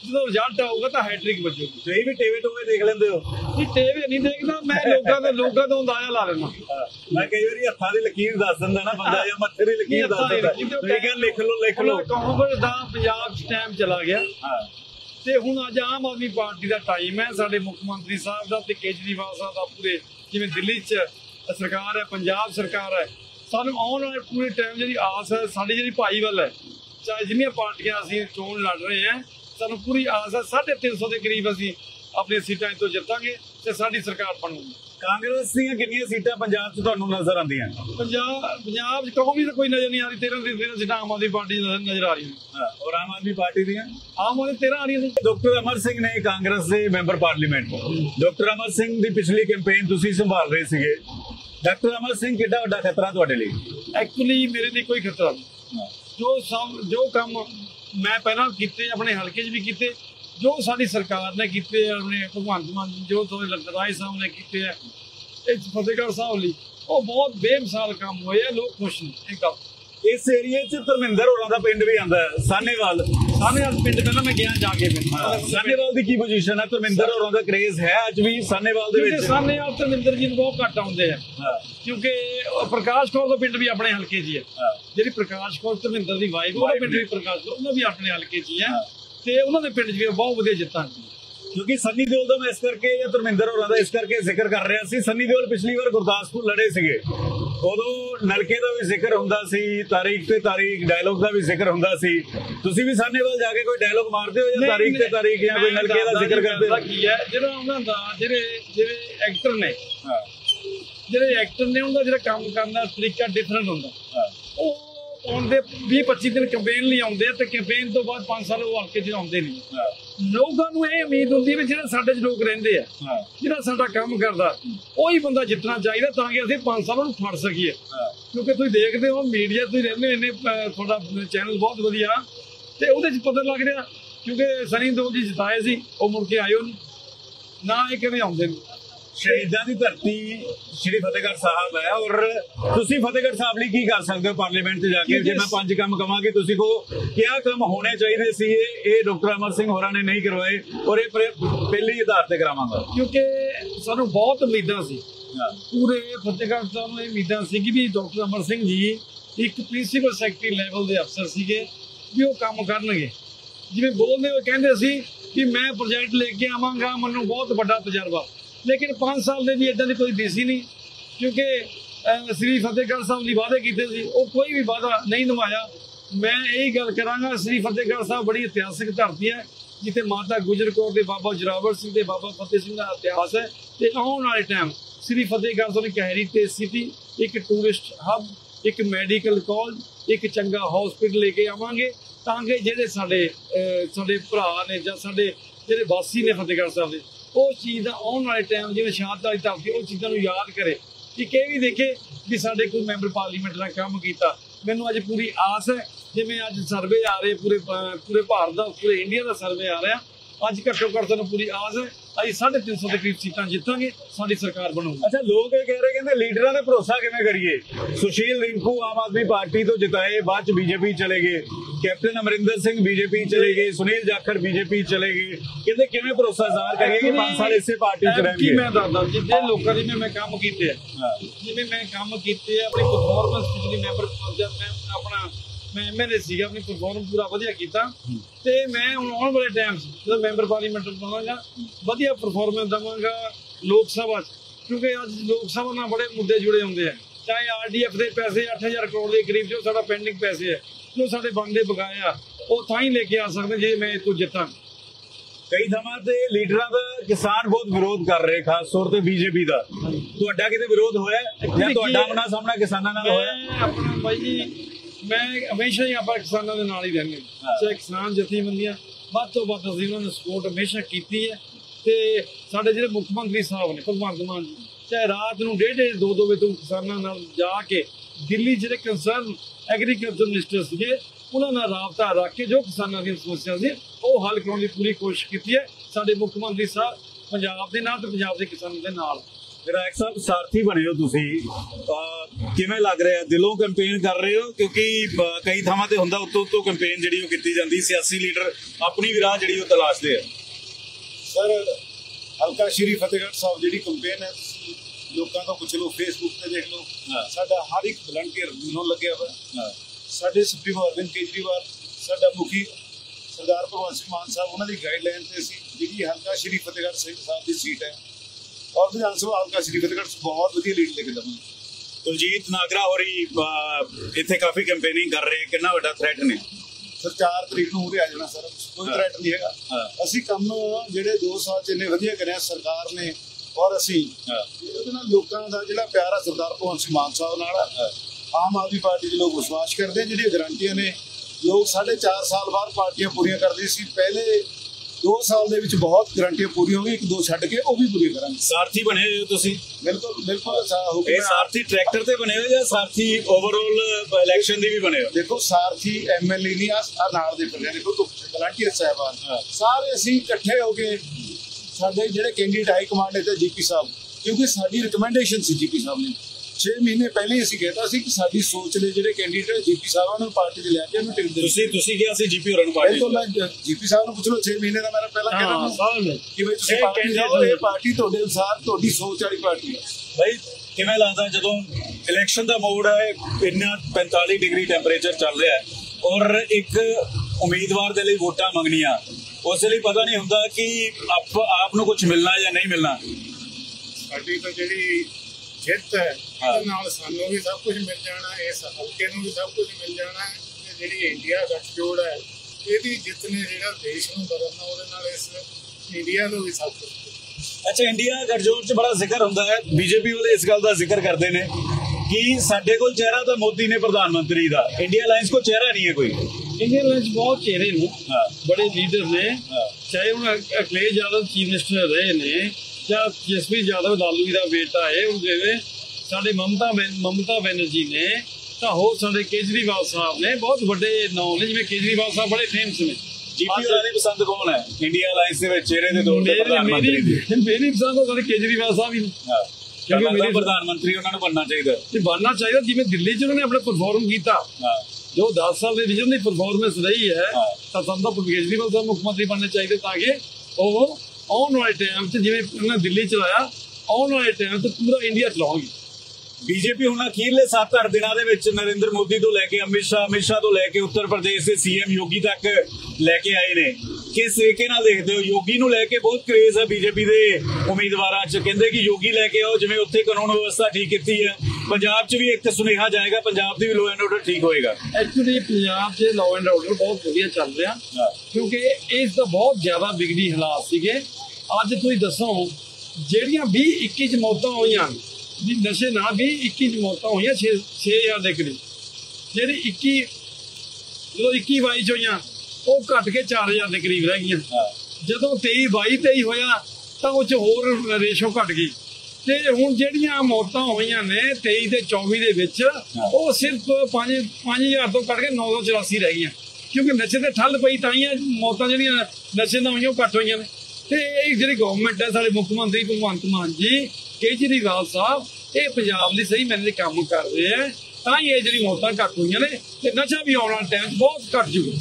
ਜਦੋਂ ਰਿਜ਼ਲਟ ਆਊਗਾ ਤਾਂ ਹੈਟ੍ਰਿਕ ਵੱਜੂਗੀ। ਤੁਸੀਂ ਵੀ ਟੇਵੇ ਟੋਵੇ ਦੇਖ ਲੈਂਦੇ ਹੋ। ਜੀ ਟੀਵੀ ਨਹੀਂ ਦੇਖਦਾ ਮੈਂ ਲੋਕਾਂ ਦੇ ਲੋਕਾਂ ਤੋਂ ਅੰਦਾਜ਼ਾ ਲਾ ਲੈਣਾ ਮੈਂ ਕਈ ਵਾਰੀ ਹੱਥਾਂ ਦੀ ਲਕੀਰ ਦੱਸ ਦਿੰਦਾ ਨਾ ਬੰਦਾ ਜਾਂ ਮੱਥੇ ਦੀ ਲਕੀਰ ਦੱਸ ਦਿੰਦਾ। ਤੁਸੀਂ ਕਿਹਾ ਲਿਖ ਲਓ ਲਿਖ ਲਓ। ਕਾਂਗਰਸ ਦਾ ਪੰਜਾਬ ਟਾਈਮ ਚਲਾ ਗਿਆ। ਹਾਂ। ਤੇ ਹੁਣ ਅੱਜ ਆਮ ਆਦਮੀ ਪਾਰਟੀ ਦਾ ਟਾਈਮ ਹੈ। ਸਾਡੇ ਮੁੱਖ ਮੰਤਰੀ ਸਾਹਿਬ ਦਾ ਤੇ ਕੇਜਰੀਵਾਲ ਸਾਹਿਬ ਦਾ ਪੂਰੇ ਜਿਵੇਂ ਦਿੱਲੀ 'ਚ ਸਰਕਾਰ ਹੈ ਪੰਜਾਬ ਸਰਕਾਰ ਹੈ। ਸਾਨੂੰ ਆਉਣ ਵਾਲੇ ਪੂਰੇ ਟਾਈਮ ਜਿਹੜੀ ਆਸ ਹੈ ਸਾਡੀ ਜਿਹੜੀ ਭਾਈਵਾਲ ਹੈ ਜਿੰਨੀਆਂ ਪਾਰਟੀਆਂ ਅਸੀਂ ਚੋਣ ਲੜ ਰਹੇ ਹਾਂ ਸਾਨੂੰ ਪੂਰੀ ਆਸ ਹੈ 350 ਦੇ ਕਰੀਬ ਅਸੀਂ ਆਪਣੀਆਂ ਸੀਟਾਂ ਤੋਂ ਜਿੱਤਾਂਗੇ ਤੇ ਸਾਡੀ ਸਰਕਾਰ ਬਣੂਗੀ। ਕਾਂਗਰਸ ਦੀਆਂ ਕਿੰਨੀਆਂ ਸੀਟਾਂ ਪੰਜਾਬ 'ਚ ਤੁਹਾਨੂੰ ਨਜ਼ਰ ਆਉਂਦੀਆਂ? ਪੰਜਾਬ ਪੰਜਾਬ 'ਚ ਕਹੋ ਵੀ ਕੋਈ ਨਜ਼ਰ ਨਹੀਂ ਆ ਰਹੀ 13 ਦੀ 13 ਸੀਟਾਂ ਆਮ ਆਦਮੀ ਪਾਰਟੀ ਦੀ ਨਜ਼ਰ- ਆ ਰਹੀਆਂ ਹਾਂ ਔਰ ਆਮ ਆਦਮੀ ਪਾਰਟੀ ਦੀਆਂ? ਆਮ ਆਦਮੀ 13 ਆ ਰਹੀਆਂ ਨੇ। ਡਾਕਟਰ ਅਮਰ ਸਿੰਘ ਨੇ ਕਾਂਗਰਸ ਦੇ member parliament doctor Amar Singh ਦੀ ਪਿਛਲੀ ਕੈਂਪੇਨ ਤੁਸੀਂ ਸੰਭਾਲ ਰਹੇ ਸੀਗੇ। ਡਾਕਟਰ ਅਮਰ ਸਿੰਘ ਕਿੱਡਾ ਵੱਡਾ ਖਤਰਾ ਤੁਹਾਡੇ ਲਈ? ਐਕਚੁਅਲੀ ਮੇਰੇ ਲਈ ਕੋਈ ਖਤਰਾ ਨਹੀਂ। ਜੋ ਸਮ ਜੋ ਕੰਮ ਮੈਂ ਪਹਿਲਾਂ ਕੀਤੇ, ਆਪਣੇ ਹਲਕੇ 'ਚ ਵੀ ਕੀਤੇ, ਜੋ ਸਾਡੀ ਸਰਕਾਰ ਨੇ ਕੀਤੇ, ਆਪਣੇ ਭਗਵੰਤ ਮਾਨ ਜੋ ਤੁਹਾਡੇ ਲਗਰਾਏ ਸਾਹਿਬ ਨੇ ਕੀਤੇ ਆ, ਇਹ ਫਤਿਹਗੜ੍ਹ ਸਾਹਿਬ ਲਈ, ਉਹ ਬਹੁਤ ਬੇਮਿਸਾਲ ਕੰਮ ਹੋਏ ਆ, ਲੋਕ ਖੁਸ਼ ਨੇ, ਇਹ ਗੱਲ। ਇਸ ਏਰੀਏ 'ਚ ਧਰਮਿੰਦਰ ਹੋਰਾਂ ਦਾ ਪਿੰਡ ਵੀ ਆਂਦਾ ਹੈ ਸਾਨੇਵਾਲ ਅੱਜ ਪਿੰਡ ਪਹਿਲਾਂ ਮੈਂ ਗਿਆ ਜਾ ਕੇ ਪਿੰਡ ਸਾਨੇਵਾਲ ਦੀ ਕੀ ਪੋਜੀਸ਼ਨ ਹੈ ਧਰਮਿੰਦਰ ਹੋਰਾਂ ਦਾ ਕ੍ਰੇਜ਼ ਹੈ ਅੱਜ ਵੀ ਸਾਨੇਵਾਲ ਦੇ ਵਿੱਚ? ਸਾਨੇ ਆਪ ਧਰਮਿੰਦਰ ਜੀ ਨੂੰ ਬਹੁਤ ਘੱਟ ਆਉਂਦੇ ਆ। ਕਿਉਂਕਿ ਪ੍ਰਕਾਸ਼ ਕੌਰ ਦਾ ਪਿੰਡ ਵੀ ਆਪਣੇ ਹਲਕੇ 'ਚ ਹੀ ਜਿਹੜੀ ਪ੍ਰਕਾਸ਼ ਕੌਰ ਧਰਮਿੰਦਰ ਦੀ ਵਾਈਫ ਉਹਦਾ ਪਿੰਡ ਵੀ ਪ੍ਰਕਾਸ਼ ਕੌਰ ਉਹਨਾਂ ਵੀ ਆਪਣੇ ਹਲਕੇ 'ਚ ਹੀ। ਤੇ ਉਹਨਾਂ ਦੇ ਪਿੰਡ 'ਚ ਵੀ ਬਹੁਤ ਵਧੀਆ ਜਿੱਤਾਂ ਨੇ। ਕਿਉਂਕਿ ਸੰਨੀ ਦਿਓਲ ਦਾ ਮੈਂ ਇਸ ਕਰਕੇ ਜਾਂ ਧਰਮਿੰਦਰ ਹੋਰਾਂ ਦਾ ਇਸ ਕਰਕੇ ਜ਼ਿਕਰ ਕਰ ਰਿਹਾ ਸੀ। ਸੰਨੀ ਦਿਓਲ ਪਿਛਲੀ ਵਾਰ ਗੁਰਦਾਸਪੁਰ ਲੜੇ ਸੀਗੇ। ਉਦੋਂ ਨਲਕੇ ਦਾ ਵੀ ਜ਼ਿਕਰ ਹੁੰਦਾ ਸੀ ਤਾਰੀਖ ਤੇ ਤਾਰੀਖ ਡਾਇਲੌਗ ਦਾ ਵੀ ਜ਼ਿਕਰ ਹੁੰਦਾ ਸੀ। ਤੁਸੀਂ ਵੀ ਸਾਹਨੇ ਵੱਲ ਜਾ ਕੇ ਕੋਈ ਡਾਇਲੌਗ ਮਾਰਦੇ ਹੋ ਜਾਂ ਤਾਰੀਖ ਤੇ ਤਾਰੀਖ ਜਾਂ ਕੋਈ ਨਲਕੇ ਦਾ ਜ਼ਿਕਰ ਕਰਦੇ ਹੋ? ਕੀ ਹੈ ਜਿਹੜਾ ਉਹਨਾਂ ਦਾ ਜਿਹੜੇ ਜਿਹੜੇ ਐਕਟਰ ਨੇ ਹਾਂ। ਜਿਹੜੇ ਐਕਟਰ ਨੇ ਉਹਨਾਂ ਦਾ ਜਿਹੜਾ ਕੰਮ ਕਰਨ ਦਾ ਤਰੀਕਾ ਡਿਫਰੈਂਟ ਹੁੰਦਾ। ਹਾਂ। ਉਹ ਆਉਂਦੇ 20 25 ਦਿਨ ਕੈਂਪੇਨ ਲਈ ਆਉਂਦੇ ਆ ਤੇ ਕੈਂਪੇਨ ਤੋਂ ਬਾਅਦ 5 ਸਾਲ ਉਹ ਹਲਕੇ 'ਚ ਆਉਂਦੇ ਨਹੀਂ। ਲੋਕਾਂ ਨੂੰ ਇਹ ਉਮੀਦ ਹੁੰਦੀ ਵੀ ਜਿਹੜੇ ਸਾਡੇ 'ਚ ਲੋਕ ਰਹਿੰਦੇ ਆ ਜਿਹੜਾ ਸਾਡਾ ਕੰਮ ਕਰਦਾ ਉਹੀ ਬੰਦਾ ਜਿੱਤਣਾ ਚਾਹੀਦਾ ਤਾਂ ਕਿ ਅਸੀਂ 5 ਸਾਲ ਉਹਨੂੰ ਫੜ ਸਕੀਏ। ਕਿਉਂਕਿ ਤੁਸੀਂ ਦੇਖਦੇ ਹੋ ਮੀਡੀਆ ਤੁਸੀਂ ਰਹਿੰਦੇ ਹੋ ਇੰਨੇ ਤੁਹਾਡਾ ਚੈਨਲ ਬਹੁਤ ਵਧੀਆ ਤੇ ਉਹਦੇ 'ਚ ਪਤਾ ਲੱਗ ਰਿਹਾ ਕਿਉਂਕਿ ਸਨੀ ਦਿਓਲ ਜੀ ਜਿਤਾਏ ਸੀ ਉਹ ਮੁੜ ਕੇ ਆਇਓ ਨਾ ਇਹ ਕਿਵੇਂ ਆਉਂਦੇ ਨੇ। ਸ਼ਹੀਦਾਂ ਦੀ ਧਰਤੀ ਸ਼੍ਰੀ ਫਤਿਹਗੜ੍ਹ ਸਾਹਿਬ ਹੈ ਔਰ ਤੁਸੀਂ ਫਤਿਹਗੜ੍ਹ ਸਾਹਿਬ ਲਈ ਕੀ ਕਰ ਸਕਦੇ ਹੋ ਪਾਰਲੀਮੈਂਟ 'ਚ ਜਾ ਕੇ? ਜੇ ਮੈਂ ਪੰਜ ਕੰਮ ਕਵਾਂਗੇ ਤੁਸੀਂ ਕੋ ਕਿਆ ਕੰਮ ਹੋਣੇ ਚਾਹੀਦੇ ਸੀ? ਇਹ ਡਾਕਟਰ ਅਮਰ ਸਿੰਘ ਹੋਰਾਂ ਨੇ ਨਹੀਂ ਕਰਵਾਏ ਔਰ ਇਹ ਪਹਿ- ਪਹਿਲੀ ਆਧਾਰ ਤੇ ਕਰਾਵਾਂਗਾ। ਕਿਉਂਕਿ ਸਾਨੂੰ ਬਹੁਤ ਉਮੀਦਾਂ ਸੀ। ਪੂਰੇ ਫਤਿਹਗੜ੍ਹ ਸਾਹਿਬ ਨੂੰ ਇਹ ਉਮੀਦਾਂ ਸੀ ਕਿ ਵੀ ਡਾਕਟਰ ਅਮਰ ਸਿੰਘ ਜੀ ਇੱਕ ਪ੍ਰਿੰਸੀਪਲ ਸੈਕਟਰੀ ਲੈਵਲ ਦੇ ਅਫਸਰ ਸੀਗੇ ਵੀ ਉਹ ਕੰਮ ਕਰਨਗੇ। ਜਿਵੇਂ ਬੋਲਦੇ ਹੋਏ ਕਹਿੰਦੇ ਸੀ ਕਿ ਮੈਂ ਪ੍ਰੋਜੈਕਟ ਲੈ ਕੇ ਆਵਾਂਗਾ ਮੈਨੂੰ ਬਹੁਤ ਵੱਡਾ ਤਜਰਬਾ। ਲੇਕਿਨ 5 ਸਾਲ ਦੇ ਵੀ ਇਦਾਂ ਦੀ ਕੋਈ ਦੇਸੀ ਨਹੀਂ, ਕਿਉਂਕਿ ਸ੍ਰੀ ਫਤਿਹਗੜ੍ਹ ਸਾਹਿਬ ਲਈ ਵਾਅਦੇ ਕੀਤੇ ਸੀ, ਉਹ ਕੋਈ ਵੀ ਵਾਅਦਾ ਨਹੀਂ ਨਿਭਾਇਆ। ਮੈਂ ਇਹ ਗੱਲ ਕਰਾਂਗਾ, ਸ੍ਰੀ ਫਤਿਹਗੜ੍ਹ ਸਾਹਿਬ ਬੜੀ ਇਤਿਹਾਸਿਕ ਧਰਤੀ ਹੈ, ਜਿੱਥੇ ਮਾਤਾ ਗੁਜਰ ਕੌਰ ਦੇ ਬਾਬਾ ਜਰਾਵਰ ਸਿੰਘ ਦੇ ਬਾਬਾ ਫਤਿਹ ਸਿੰਘ ਦਾ ਇਤਿਹਾਸ ਹੈ, ਤੇ ਆਉਣ ਵਾਲੇ ਟਾਈਮ ਸ੍ਰੀ ਫਤਿਹਗੜ੍ਹ ਸਾਹਿਬ ਇੱਕ ਹੈਰੀਟੇਜ ਸਿਟੀ ਇੱਕ ਟੂਰਿਸਟ ਹੱਬ ਇੱਕ ਮੈਡੀਕਲ ਕਾਲਜ ਇੱਕ ਚੰਗਾ ਹਸਪੀਟਲ ਲੈ ਕੇ ਆਵਾਂਗੇ, ਤਾਂ ਕਿ ਜਿਹੜੇ ਸਾਡੇ ਸਾਡੇ ਭਰਾ ਨੇ ਜਾਂ ਸਾਡੇ ਜਿਹੜੇ ਵਾਸੀ ਨੇ ਫਤਿਹਗੜ੍ਹ ਸਾਹਿਬ ਦੇ ਉਸ ਚੀਜ਼ ਦਾ ਆਉਣ ਵਾਲੇ ਟਾਈਮ ਜਿਵੇਂ ਸ਼ਹਾਦਤ ਵਾਲੀ ਧਰਤੀ ਉਹ ਚੀਜ਼ਾਂ ਨੂੰ ਯਾਦ ਕਰੇ। ਕਿ ਇਹ ਵੀ ਦੇਖੇ ਵੀ ਸਾਡੇ ਕੋਈ ਮੈਂਬਰ ਪਾਰਲੀਮੈਂਟ ਨਾਲ ਕੰਮ ਕੀਤਾ। ਮੈਨੂੰ ਅੱਜ ਪੂਰੀ ਆਸ ਹੈ, ਜਿਵੇਂ ਅੱਜ ਸਰਵੇ ਆ ਰਹੇ, ਪੂਰੇ ਪੂਰੇ ਭਾਰਤ ਦਾ, ਪੂਰੇ ਇੰਡੀਆ ਦਾ ਸਰਵੇ ਆ ਰਿਹਾ। ਅੱਜ ਘੱਟੋ ਘੱਟ ਸਾਨੂੰ ਪੂਰੀ ਆਸ ਹੈ ਅਸੀਂ 350 ਦੇ ਕਰੀਬ ਸੀਟਾਂ ਜਿੱਤਾਂਗੇ ਸਾਡੀ ਸਰਕਾਰ ਬਣੂਗੀ। ਅੱਛਾ ਲੋਕ ਇਹ ਕਹਿ ਰਹੇ ਕਹਿੰਦੇ ਲੀਡਰਾਂ ਤੇ ਭਰੋਸਾ ਕਿਵੇਂ ਕਰੀਏ? ਸੁਸ਼ੀਲ ਰਿੰਕੂ ਆਮ ਆਦਮੀ ਪਾਰਟੀ ਤੋਂ ਜਿਤਾਏ ਬਾਅਦ ਚ ਬੀਜੇਪੀ ਚਲੇ ਗਏ। ਕੈਪਟਨ ਅਮਰਿੰਦਰ ਸਿੰਘ ਬੀਜੇਪੀ ਚਲੇ ਗਏ ਸੁਨੀਲ ਜਾਖੜ ਬੀਜੇਪੀ ਚਲੇ ਗਏ। ਕਹਿੰਦੇ ਕਿਵੇਂ ਭਰੋਸਾ ਜ਼ਾਹਰ ਕਰੀਏ ਕਿ 5 ਸਾਲ ਇਸੇ ਪਾਰਟੀ ਚ ਰਹਿਣਗੇ? ਮੈਂ ਦੱਸਦਾ ਜਿੱਦੇ ਲੋਕਾਂ ਦੀ ਮੈਂ ਕੰਮ ਕੀਤੇ ਜਿਵੇਂ ਮੈਂ ਕੰਮ ਕੀਤੇ ਆਪਣੀ ਪਰਫਾਰਮੈਂਸ ਪਿਛਲੀ ਮੈਂਬਰ ਮੈਂ ਆਪਣਾ ਮੈਂ ਐਮਐਲਏ ਸੀਗਾ ਆਪਣੀ ਪਰਫਾਰਮੈਂਸ ਪੂਰਾ ਵਧੀਆ ਕੀਤਾ। ਤੇ ਮੈਂ ਹੁਣ ਆਉਣ ਵਾਲੇ ਟਾਈਮ ਜਦੋਂ ਮੈਂਬਰ ਪਾਰਲੀਮੈਂਟ ਬਣਾਂਗਾ ਵਧੀਆ ਪਰਫਾਰਮੈਂਸ ਦਵਾਂਗਾ ਲੋਕ ਸਭਾ 'ਚ। ਕਿਉਂਕਿ ਅੱਜ ਲੋਕ ਸਭਾ ਨਾਲ ਬੜੇ ਮੁੱਦੇ ਜੁੜੇ ਹੁੰਦੇ ਆ। ਚਾਹੇ ਆਰਡੀਐਫ ਦੇ ਪੈਸੇ 8000 ਕਰੋੜ ਦੇ ਕਰੀਬ ਜੋ ਸਾਡਾ ਪੈਂਡਿੰਗ ਪੈਸੇ ਹੈ ਜੋ ਸਾਡੇ ਬੰਦੇ ਬਕਾਇਆ ਉਹ ਤਾਂ ਹੀ ਲੈ ਕੇ ਆ ਸਕਦੇ ਜੇ ਮੈਂ ਇਤੋਂ ਜਿੱਤਾਂ। ਕਈ ਥਾਵਾਂ ਤੇ ਲੀਡਰਾਂ ਦਾ ਕਿਸਾਨ ਬਹੁਤ ਵਿਰੋਧ ਕਰ ਰਹੇ ਖਾਸ ਤੌਰ ਤੇ ਬੀਜੇਪੀ ਦਾ। ਤੁਹਾਡਾ ਕਿਤੇ ਵਿਰੋਧ ਹੋਇਆ? ਜਾਂ ਤੁਹਾਡਾ ਆਮਣਾ ਸਾਹਮਣਾ ਕਿਸਾਨਾਂ ਨਾਲ ਹੋਇਆ? ਆਪਣਾ ਬਾਈ ਜੀ ਮੈਂ ਹਮੇਸ਼ਾ ਹੀ ਆਪਾਂ ਕਿਸਾਨਾਂ ਦੇ ਨਾਲ ਹੀ ਰਹਿੰਦੇ ਹਾਂ। ਚਾਹੇ ਕਿਸਾਨ ਜਥੇਬੰਦੀਆਂ ਵੱਧ ਤੋਂ ਵੱਧ ਅਸੀਂ ਉਹਨਾਂ ਨੂੰ ਸਪੋਰਟ ਹਮੇਸ਼ਾ ਕੀਤੀ ਹੈ। ਤੇ ਸਾਡੇ ਜਿਹੜੇ ਮੁੱਖ ਮੰਤਰੀ ਸਾਹਿਬ ਨੇ ਭਗਵੰਤ ਮਾਨ ਜੀ ਚਾਹੇ ਰਾਤ ਨੂੰ ਡੇਢ ਡੇਢ ਦੋ ਦੋ ਵਜੇ ਤੋਂ ਕਿਸਾਨਾਂ ਨਾਲ ਜਾ ਕੇ ਦਿੱਲੀ ਜਿਹੜੇ ਕੰਸਰਨ ਐਗਰੀਕਲਚਰ ਮਿਨਿਸਟਰ ਸੀਗੇ ਉਹਨਾਂ ਨਾਲ ਰਾਬਤਾ ਰੱਖ ਕੇ ਜੋ ਕਿਸਾਨਾਂ ਦੀਆਂ ਸਮੱਸਿਆ ਸੀ ਉਹ ਹੱਲ ਕਰਾਉਣ ਦੀ ਪੂਰੀ ਕੋਸ਼ਿਸ਼ ਕੀਤੀ ਹੈ। ਸਾਡੇ ਮੁੱਖ ਮੰਤਰੀ ਸਾਹਿਬ ਪੰਜਾਬ ਦੇ ਨਾਲ ਤੇ ਪੰਜਾਬ ਦੇ ਕਿਸਾਨਾਂ ਦੇ ਨਾਲ। ਵਿਰਾਇਕ ਸਾਹਿਬ ਸਾਰਥੀ ਬਣੇ ਹੋ ਤੁਸੀਂ। ਕਿਵੇਂ ਲੱਗ ਰਿਹਾ? ਦਿਲੋਂ ਕੈਂਪੇਨ ਕਰ ਰਹੇ ਹੋ? ਕਿਉਂਕਿ ਕਈ ਥਾਵਾਂ ਤੇ ਹੁੰਦਾ ਉੱਤੋਂ ਉੱਤੋਂ ਕੈਂਪੇਨ ਜਿਹੜੀ ਉਹ ਕੀਤੀ ਜਾਂਦੀ। ਸਿਆਸੀ ਲੀਡਰ ਆਪਣੀ ਵੀ ਰਾਹ ਜਿਹੜੀ ਉਹ ਤਲਾਸ਼ਦੇ ਆ। ਸਰ ਹਲਕਾ ਸ਼੍ਰੀ ਫਤਿਹਗੜ੍ਹ ਸਾਹਿਬ ਜਿਹੜੀ ਕੰਪੇਨ ਹੈ ਤੁਸੀਂ ਲੋਕਾਂ ਤੋਂ ਪੁੱਛ ਲਓ ਫੇਸਬੁੱਕ ਤੇ ਦੇਖ ਲਓ। ਸਾਡਾ ਹਰ ਇੱਕ ਵਲੰਟੀਅਰ ਨੂੰ ਲੱਗਿਆ ਹੋਇਆ। ਸਾਡੇ ਸੁਪਰੀਮ ਅਰਵਿੰਦ ਕੇਜਰੀਵਾਲ ਸਾਡਾ ਮੁਖੀ ਸਰਦਾਰ ਭਗਵੰਤ ਸਿੰਘ ਮਾਨ ਸਾਹਿਬ ਉਹਨਾਂ ਦੀ ਗਾਈਡਲਾਈਨ ਤੇ ਅਸੀਂ ਜਿਹੜੀ ਹਲਕਾ ਸ਼੍ਰੀ ਫਤਿਹਗੜ੍ਹ ਸਿੰਘ ਸਾਹਿਬ ਦੀ ਸੀਟ ਹੈ ਔਰ ਵਿਧਾਨ ਸਭਾ ਹਲਕਾ ਸ਼੍ਰੀ ਫਤਿਹਗੜ੍ਹ ਬਹੁਤ ਵਧੀਆ ਲੀਡ ਲੈ ਕੇ ਦਵਾਂਗੇ ਕੁਲਜੀਤ ਨਾਗਰਾ ਹੋਰੀ ਇੱਥੇ ਕਾਫੀ ਕੈਂਪੇਨਿੰਗ ਕਰ ਰਹੇ ਕਿੰਨਾ ਵੱਡਾ ਥ੍ਰੈਟ ਨੇ ਸਰ 4 ਤਰੀਕ ਨੂੰ ਉਰੇ ਆ ਜਾਣਾ ਸਰ ਕੋਈ। ਥ੍ਰੈਟ ਨਹੀਂ ਹੈਗਾ। ਅਸੀਂ ਕੰਮ ਜਿਹੜੇ 2 ਸਾਲ ਚ ਇੰਨੇ ਵਧੀਆ ਕਰਿਆ ਸਰਕਾਰ ਨੇ ਔਰ ਅਸੀਂ ਉਹਦੇ ਨਾਲ ਲੋਕਾਂ ਦਾ ਜਿਹੜਾ ਪਿਆਰ ਆ ਸਰਦਾਰ ਭਗਵੰਤ ਸਿੰਘ ਮਾਨ ਸਾਹਿਬ ਨਾਲ। ਆਮ ਆਦਮੀ ਪਾਰਟੀ ਦੇ ਲੋਕ ਵਿਸ਼ਵਾਸ ਕਰਦੇ ਜਿਹੜੀਆਂ ਗਰੰਟੀਆਂ ਨੇ ਲੋਕ ਸਾਢੇ ਚਾਰ ਸਾਲ ਬਾਅਦ ਪਾਰਟੀਆਂ ਪੂਰੀਆਂ ਕਰਦੇ ਸੀ ਪਹਿਲੇ 2 ਸਾਲ ਦੇ ਵਿੱਚ ਬਹੁਤ ਗਰੰਟੀਆਂ ਪੂਰੀਆਂ ਹੋ ਗਈਆਂ ਇੱਕ ਦੋ ਛੱਡ ਕੇ ਉਹ ਵੀ ਪੂਰੀਆਂ ਕਰਾਂਗੇ ਸਾਰਥੀ ਬਣੇ ਹੋਏ ਹੋ ਤੁਸੀਂ ਬਿਲਕੁਲ ਬਿਲਕੁਲ ਇਹ ਹੈ। ਸਾਰਥੀ ਟਰੈਕਟਰ ਤੇ ਬਣੇ ਹੋ ਜਾਂ ਸਾਰਥੀ ਓਵਰਆਲ ਇਲੈਕਸ਼ਨ ਦੀ ਵੀ ਬਣੇ ਹੋ ਦੇਖੋ ਸਾਰਥੀ ਐਮਐਲਏ ਨਹੀਂ ਆ ਨਾਲ ਦੇ ਫਿਰਦੇ ਦੇਖੋ ਵਲੰਟੀਅਰ ਸਾਹਿਬਾਨ ਹਾਂ। ਸਾਰੇ ਅਸੀਂ ਇਕੱਠੇ ਹੋ ਕੇ ਸਾਡੇ ਜਿਹੜੇ ਕੈਂਡੀਡੇਟ ਹਾਈ ਕਮਾਂਡ ਤੇ ਜੀਪੀ ਸਾਹਿਬ ਕਿਉਂਕਿ ਸਾਡੀ ਰਿਕਮੈਂਡੇਸ਼ਨ ਸੀ ਜੀਪੀ ਸਾਹਿਬ ਨੇ 6 ਮਹੀਨੇ ਪਹਿਲੇ ਹੀ ਅਸੀਂ ਕਹਿਤਾ ਸੀ ਕਿ ਸਾਡੀ ਸੋਚ ਦੇ ਜਿਹੜੇ ਕੈਂਡੀਡੇਟ ਜੀਪੀ ਸਾਹਿਬਾਂ ਨੂੰ ਪਾਰਟੀ 'ਚ ਲਿਆ ਕੇ ਉਹਨੂੰ ਟਿਕਟ ਦੇ ਤੁਸੀਂ ਤੁਸੀਂ ਕਿਹਾ ਸੀ ਜੀਪੀ ਹੋਰਾਂ ਨੂੰ ਪਾਰਟੀ ਬਿਲਕੁਲ ਮੈਂ ਜੀਪੀ ਸਾਹਿਬ ਨੂੰ ਪੁੱਛ ਲਓ 6 ਮਹੀਨੇ ਦਾ ਮੇਰਾ ਪਹਿਲਾਂ ਕਹਿਣਾ ਸਾਹਿਬ ਨੇ ਕਿ ਬਈ ਤੁਸੀਂ ਪਾਰਟੀ ਜਾਓ ਇਹ। ਪਾਰਟੀ ਤੁਹਾਡੇ ਅਨੁਸਾਰ ਤੁਹਾਡੀ ਸੋਚ ਵਾਲੀ ਪਾਰਟੀ ਹੈ ਭਾਈ ਕਿਵੇਂ ਲੱਗਦਾ ਜਦੋਂ ਇਲੈਕਸ਼ਨ ਦਾ ਮੋਡ ਹੈ ਇੰਨਾ 45 ਡਿਗਰੀ ਟੈਂਪਰੇਚਰ ਚੱਲ ਰਿਹਾ ਹੈ ਔਰ ਇੱਕ ਉਮੀਦਵਾਰ ਦੇ ਲਈ ਵੋਟਾਂ ਮੰਗਣੀਆਂ ਉਸ ਲਈ ਪਤਾ ਨਹੀਂ ਹੁੰਦਾ ਕਿ ਆਪ ਆਪ ਨੂੰ ਕੁਝ ਮਿਲਣਾ ਜਾਂ ਨਹੀਂ ਮਿਲਣਾ। ਸਾਡੀ ਤਾਂ ਜਿਹੜੀ ਜਿੱਤ ਹੈ। ਇਹਦੇ ਨਾਲ ਸਾਨੂੰ ਵੀ ਸਭ ਕੁਝ ਮਿਲ ਜਾਣਾ ਇਸ ਹਲਕੇ ਨੂੰ ਵੀ ਸਭ ਕੁਝ ਮਿਲ ਜਾਣਾ ਹੈ ਤੇ ਜਿਹੜੀ ਇੰਡੀਆ ਗੱਠਜੋੜ ਹੈ ਇਹਦੀ ਜਿੱਤ ਨੇ ਜਿਹੜਾ ਦੇਸ਼ ਨੂੰ ਬਦਲਣਾ ਉਹਦੇ ਨਾਲ ਇਸ ਇੰਡੀਆ ਨੂੰ ਵੀ ਸਭ ਕੁਝ ਅੱਛਾ ਇੰਡੀਆ ਗੱਠਜੋੜ 'ਚ ਬੜਾ ਜ਼ਿਕਰ ਹੁੰਦਾ ਹੈ। ਬੀਜੇਪੀ ਵਾਲੇ ਇਸ ਗੱਲ ਦਾ ਜ਼ਿਕਰ ਕਰਦੇ ਨੇ ਕਿ ਸਾਡੇ ਕੋਲ ਚਿਹਰਾ ਤਾਂ ਮੋਦੀ ਨੇ ਪ੍ਰਧਾਨ ਮੰਤਰੀ ਦਾ। ਇੰਡੀਆ ਅਲਾਈਅੰਸ ਕੋਲ ਚਿਹਰਾ ਨਹੀਂ ਹੈ ਕੋਈ। ਇੰਡੀਅਨ ਵਿੱਚ ਬਹੁਤ ਚਿਹਰੇ ਨੇ ਹਾਂ। ਬੜੇ ਲੀਡਰ ਨੇ। ਚਾਹੇ ਹੁਣ ਅਖਿਲੇਸ਼ ਯਾਦਵ ਚੀਫ ਮਿਨਿਸਟਰ ਰਹੇ ਨੇ ਜਾਂ ਜਸਵੀਰ ਯਾਦਵ ਲਾਲੂ ਦਾ ਬੇਟਾ ਹੈ ਉਹ ਜਿਵੇਂ ਸਾਡੇ ਮਮਤਾ ਮਮਤਾ ਬੈਨਰਜੀ ਨੇ ਤਾਂ ਹੋਰ ਸਾਡੇ ਕੇਜਰੀਵਾਲ ਸਾਹਿਬ ਨੇ ਬਹੁਤ ਵੱਡੇ ਨਾਮ ਨੇ ਜਿਵੇਂ ਕੇਜਰੀਵਾਲ ਸਾਹਿਬ ਬੜੇ ਫੇਮਸ ਨੇ। ਜੀਪੀ ਵਾਲਾ ਦੀ ਪਸੰਦ ਕੌਣ ਹੈ? ਇੰਡੀਆ ਅਲਾਈਅੰਸ ਦੇ ਵਿੱਚ ਚਿਹਰੇ ਦੇ ਤੌਰ ਤੇ ਮੇਰੀ ਪ੍ਰਧਾਨ ਮੰਤਰੀ ਦੀ ਮੇਰੀ ਮੇਰੀ ਪਸੰਦ ਤਾਂ ਸਾਡੇ ਕੇਜਰੀਵਾਲ ਸਾਹਿਬ ਹੀ ਨੇ। ਹਾਂ। ਕਿਉਂਕਿ ਕਿਉਂਕਿ ਮੇਰੀ- ਪ੍ਰਧਾਨ ਮੰਤਰੀ ਉਹਨਾਂ ਨੂੰ ਬਣਨਾ ਚਾਹੀਦਾ। ਤੇ ਬਣਨਾ ਚਾਹੀਦਾ ਜਿਵੇਂ ਦਿੱਲੀ 'ਚ ਉਹਨਾਂ ਨੇ ਆਪਣਾ ਪਰਫਾਰਮ ਕੀਤਾ। ਹਾਂ। ਜੋ 10 ਸਾਲ ਦੇ ਵਿੱਚ ਉਹਨਾਂ ਦੀ ਪਰਫਾਰਮੈਂਸ ਰਹੀ ਹੈ ਹਾਂ। ਤਾਂ ਸਾਨੂੰ ਤਾਂ ਕੇਜਰੀਵਾਲ ਸਾਹਿਬ ਮੁੱਖ ਮੰਤਰੀ ਬਣਨੇ ਚਾਹੀਦੇ ਤਾਂ ਕਿ ਉਹ ਆਉਣ ਵਾਲੇ ਟਾਈਮ 'ਚ ਜਿਵੇਂ ਉਹਨਾਂ ਦਿੱਲੀ ਚਲਾਇਆ ਆਉਣ ਵਾਲੇ ਟਾਈਮ 'ਚ ਪੂਰਾ ਇੰਡੀਆ ਚਲਾਉਣਗੇ ਬੀਜੇਪੀ ਹੁਣ ਅਖੀਰਲੇ 7-8 ਦਿਨਾਂ ਦੇ ਵਿੱਚ ਨਰਿੰਦਰ ਮੋਦੀ ਤੋਂ ਲੈ ਕੇ ਅਮਿਤ ਸ਼ਾਹ ਅਮਿਤ ਸ਼ਾਹ ਤੋਂ ਲੈ ਕੇ ਉੱਤਰ ਪ੍ਰਦੇਸ਼ ਦੇ ਸੀਐਮ ਯੋਗੀ ਤੱਕ ਲੈ ਕੇ ਆਏ ਨੇ। ਕਿਸ ਤਰੀਕੇ ਨਾਲ ਦੇਖਦੇ ਹੋ? ਯੋਗੀ ਨੂੰ ਲੈ ਕੇ ਬਹੁਤ ਕ੍ਰੇਜ਼ ਹੈ ਬੀਜੇਪੀ ਦੇ ਉਮੀਦਵਾਰਾਂ 'ਚ। ਕਹਿੰਦੇ ਕਿ ਯੋਗੀ ਲੈ ਕੇ ਆਓ, ਜਿਵੇਂ ਉੱਥੇ ਕਾਨੂੰਨ ਵਿਵਸਥਾ ਠੀਕ ਕੀਤੀ ਹੈ। ਪੰਜਾਬ 'ਚ ਵੀ ਇੱਕ ਸੁਨੇਹਾ ਜਾਏਗਾ ਪੰਜਾਬ ਦੀ ਵੀ ਲੋ ਐਂਡ ਆਰਡਰ ਠੀਕ ਹੋਏਗਾ। ਐਕਚੁਅਲੀ ਪੰਜਾਬ 'ਚ ਲਾਅ ਐਂਡ ਆਰਡਰ ਬਹੁਤ ਵਧੀਆ ਚੱਲ ਰਿਹਾ ਕਿਉਂਕਿ ਇਸ ਦਾ ਬਹੁਤ ਜ਼ਿਆਦਾ ਵਿਗੜੀ ਹਾਲਾਤ ਸੀਗੇ। ਅੱਜ ਤੁਸੀਂ ਦੱਸੋ ਜਿਹੜੀਆਂ 20 21 ਚ ਮੌਤਾਂ ਹੋਈਆਂ ਵੀ ਨਸ਼ੇ ਨਾਲ 20 21 ਚ ਮੌਤਾਂ ਹੋਈਆਂ 6 6000 ਦੇ ਕਰੀਬ। ਜਿਹੜੀ 21 ਜਦੋਂ 21 22 ਚ ਹੋਈਆਂ ਉਹ ਘਟ ਕੇ 4000 ਦੇ ਕਰੀਬ ਰਹਿ ਗਈਆਂ। ਜਦੋਂ 23 22 23 ਹੋਇਆ ਤਾਂ ਉਹ ਚ ਹੋਰ ਰੇਸ਼ੋ ਘਟ ਗਈ। ਤੇ ਹੁਣ ਜਿਹੜੀਆਂ ਮੌਤਾਂ ਹੋਈਆਂ ਨੇ 23 ਤੇ 24 ਦੇ ਵਿੱਚ ਉਹ ਸਿਰਫ 5 5000 ਤੋਂ ਘਟ ਕੇ 984 ਰਹਿ ਗਈਆਂ। ਕਿਉਂਕਿ ਨਸ਼ੇ ਤੇ ਠੱਲ ਪਈ ਤਾਂ ਹੀ ਮੌਤਾਂ ਜਿਹੜੀਆਂ ਨਸ਼ੇ ਨਾਲ ਹੋਈਆਂ ਘੱਟ ਹੋਈਆਂ ਨੇ। ਤੇ ਇਹ ਜਿਹੜੀ ਗਵਰਨਮੈਂਟ ਹੈ ਸਾਡੇ ਮੁੱਖ ਮੰਤਰੀ ਭਗਵੰਤ ਮਾਨ ਜੀ ਕੇਜਰੀਵਾਲ ਸਾਹਿਬ ਇਹ ਪੰਜਾਬ ਲਈ ਸਹੀ ਮੈਨੇ ਕੰਮ ਕਰ ਰਹੇ ਆ ਤਾਂ ਹੀ ਇਹ ਜਿਹੜੀ ਮੌਤਾਂ ਘੱਟ ਹੋਈਆਂ ਨੇ ਤੇ ਨਸ਼ਾ ਵੀ ਆਉਣ ਵਾਲੇ ਟਾਈਮ ਬਹੁਤ ਘੱਟ ਜੂਗਾ।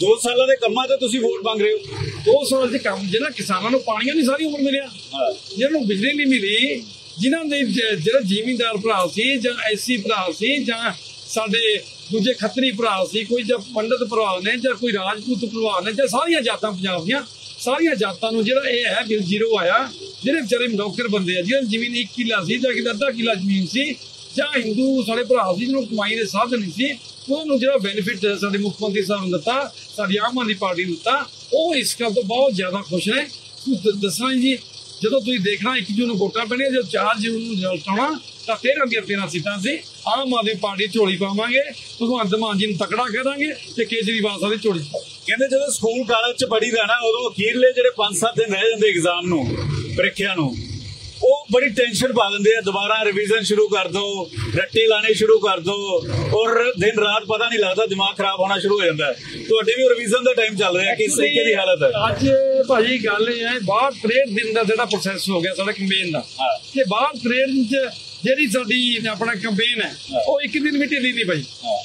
ਦੋ ਸਾਲਾਂ ਦੇ ਕੰਮਾਂ ਤੇ ਤੁਸੀਂ ਵੋਟ ਮੰਗ ਰਹੇ ਹੋ। ਦੋ ਸਾਲ ਦੇ ਕੰਮ ਜਿਹੜਾ ਕਿਸਾਨਾਂ ਨੂੰ ਪਾਣੀਆਂ ਨਹੀਂ ਸਾਰੀ ਉਮਰ ਮਿਲਿਆ। ਜਿਹਨਾਂ ਨੂੰ ਬਿਜਲੀ ਨਹੀਂ ਮਿਲੀ ਜਿਨ੍ਹਾਂ ਦੇ ਜਿਹੜੇ ਜ਼ਿਮੀਂਦਾਰ ਭਰਾ ਸੀ ਜਾਂ ਐਸੀ ਭਰਾ ਸੀ ਜਾਂ ਸਾਡੇ ਦੂਜੇ ਖੱਤਰੀ ਭਰਾ ਸੀ ਕੋਈ ਜਾਂ ਪੰਡਤ ਭਰਾ ਨੇ ਜਾਂ ਕੋਈ ਰਾਜਪੂਤ ਭਰਾ ਨੇ ਜਾਂ ਸਾਰੀਆਂ ਜਾਤਾਂ ਪੰਜਾਬ ਦੀਆਂ ਸਾਰੀਆਂ ਜਾਤਾਂ ਨੂੰ ਜਿਹੜਾ ਇਹ ਹੈ ਬਿਲ ਜ਼ੀਰੋ ਆਇਆ ਜਿਹੜੇ ਵਿਚਾਰੇ ਨੌਕਰ ਬੰਦੇ ਆ ਜਿਹਨਾਂ ਦੀ ਜ਼ਮੀਨ 1 ਕਿੱਲਾ ਸੀ ਜਾਂ ਕਿਤੇ ਅੱਧਾ ਕਿੱਲਾ ਜ਼ਮੀਨ ਸੀ ਜਾਂ ਹਿੰਦੂ ਸਾਡੇ ਭਰਾ ਸੀ ਜਿਹਨੂੰ ਕਮਾਈ ਦੇ ਸਾਧਨ ਨਹੀਂ ਸੀ, ਉਹਨਾਂ ਨੂੰ ਜਿਹੜਾ ਬੈਨੀਫਿਟ ਸਾਡੇ ਮੁੱਖ ਮੰਤਰੀ ਸਾਹਿਬ ਨੇ ਦਿੱਤਾ, ਸਾਡੀ ਆਮ ਆਦਮੀ ਪਾਰਟੀ ਨੂੰ ਦਿੱਤਾ, ਉਹ ਇਸ ਗੱਲ ਤੋਂ ਬਹੁਤ ਜ਼ਿਆਦਾ ਖੁਸ਼ ਨੇ। ਦੱਸਣਾ ਜੀ, ਜਦੋਂ ਤੁਸੀਂ ਦੇਖਣਾ 1 ਜੂਨ ਨੂੰ ਵੋਟਾਂ ਪੈਣੀਆਂ, ਜਦੋਂ 4 ਜੂਨ ਨੂੰ ਰਿਜ਼ਲਟ ਆਉਣਾ, ਤਾਂ 13 ਦੀਆਂ 13 ਸੀਟਾਂ ਸੀ। ਆਮ ਆਦਮੀ ਪਾਰਟੀ ਝੋਲੀ ਪਾਵਾਂਗੇ, ਭਗਵੰਤ ਮਾਨ ਜੀ ਨੂੰ ਤਕੜਾ ਕਰਾਂਗੇ ਤੇ ਕੇਜਰੀਵਾਲ ਸਾਹਿਬ ਦੀ ਝੋਲੀ ਕਹਿੰਦੇ ਜਦੋਂ ਸਕੂਲ ਕਾਲਜ ਚ ਪੜ੍ਹੀ ਦਾ ਨਾ, ਉਦੋਂ ਅਖੀਰਲੇ ਜਿਹੜੇ 5-7 ਦਿਨ ਰਹਿ ਜਾਂਦੇ ਐਗਜ਼ਾਮ ਨੂੰ, ਪ੍ਰੀਖਿਆ ਨੂੰ ਬੜੀ ਟੈਨਸ਼ਨ ਪਾ ਦਿੰਦੇ ਆ ਦੁਬਾਰਾ ਰਿਵੀਜ਼ਨ ਸ਼ੁਰੂ ਕਰ ਦੋ ਰੱਟੇ ਲਾਣੇ ਸ਼ੁਰੂ ਕਰ ਦੋ ਔਰ ਦਿਨ ਰਾਤ ਪਤਾ ਨਹੀਂ ਲੱਗਦਾ ਦਿਮਾਗ ਖਰਾਬ ਹੋਣਾ ਸ਼ੁਰੂ ਹੋ ਜਾਂਦਾ। ਤੁਹਾਡੇ ਵੀ ਰਿਵੀਜ਼ਨ ਦਾ ਟਾਈਮ ਚੱਲ ਰਿਹਾ ਕਿਸ ਤਰੀਕੇ ਦੀ ਹਾਲਤ ਹੈ ਅੱਜ ਭਾਜੀ ਗੱਲ ਇਹ ਹੈ ਬਾਹਰ 63 ਦਿਨ ਦਾ ਜਿਹੜਾ ਪ੍ਰੋਸੈਸ ਹੋ ਗਿਆ ਸਾਡਾ ਕੰਪੇਨ ਦਾ। ਤੇ ਬਾਹਰ 63 ਦਿਨ ਚ ਜਿਹੜੀ ਸਾਡੀ ਆਪਣਾ ਕੰਪੇਨ ਹੈ ਉਹ ਇੱਕ ਦਿਨ ਵੀ ਢਿੱਲੀ ਨਹੀਂ ਪਈ।